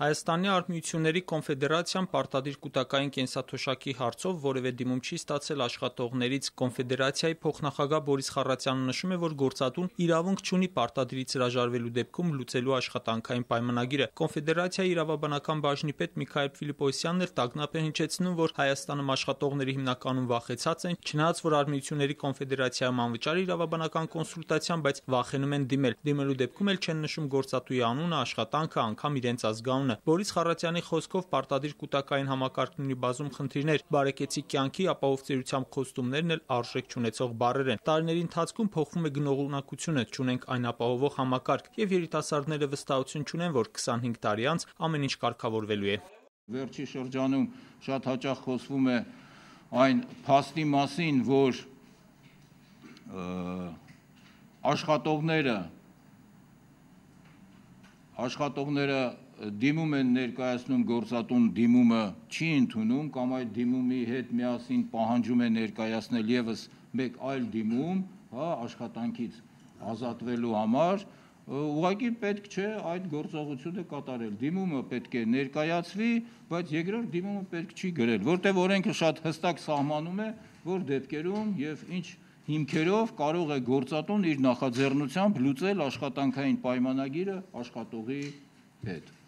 Հայաստանի արհմիությունների կոնֆեդերացիան պարտադիր կուտակային կենսաթոշակի հարցով որևէ դիմում չի ստացել աշխատողներից: Կոնֆեդերացիայի փոխնախագահ Բորիս Խառատյանը նշում է, որ գործատուն իրավունք չունի պարտադիրից հրաժարվելու դեպքում լուծելու աշխատանքային պայմանագիրը: Կոնֆեդերացիայի իրավաբանական բաժնի պետ Միքայել Ֆիլիպոսյանն էլ տագնապ է հնչեցնում, որ Հայաստանում աշխատողները հիմնականում վախեցած են, չնայած որ Արհմիությունների կոնֆեդերացիայում անվճար իրավաբանական կոնսուլտացիան, բայց վախենում են դիմել: Դիմելու դեպքում էլ չեն նշում գործատուի անունը, աշխատանքը, անգամ իրենց ազգանունը: Բորիս Խառատյանի խոսքով պարտադիր կուտակային համակարգն ունի բազում խնդիրներ: Բարեկեցիկ կյանքի, ապահովծերությամբ խոստումներն էլ արժեք չունեցող բառեր են: Տարիների ընթացքում փոխվում է գնողունակությունը, չունենք այն ապահովող համակարգ, եւ երիտասարդները վստահություն չունեն, որ 25 տարի անց ամեն ինչ կարգավորվելու է: «Վերջին շրջանում շատ հաճախ խոսվում է այն փաստի մասին, որ աշխատողները դիմում են ներկայացնում, գործատուն դիմումը չի ընդունում կամ այդ դիմումի հետ միասին պահանջում է ներկայացնել եւս մեկ այլ դիմում աշխատանքից ազատվելու համար, ուղղակի պետք չէ այդ գործողությունը կատարել: Դիմումը պետք է ներկայացվի, բայց երկրորդ դիմումը պետք չի գրել, որովհետեւ օրենքը շատ հստակ սահմանում է որ դեպքերում եւ ինչ հիմքերով կարող է գործատուն իր նախաձեռնությամբ լուծել աշխատանքային պայմանագիրը աշխատողի հետ»: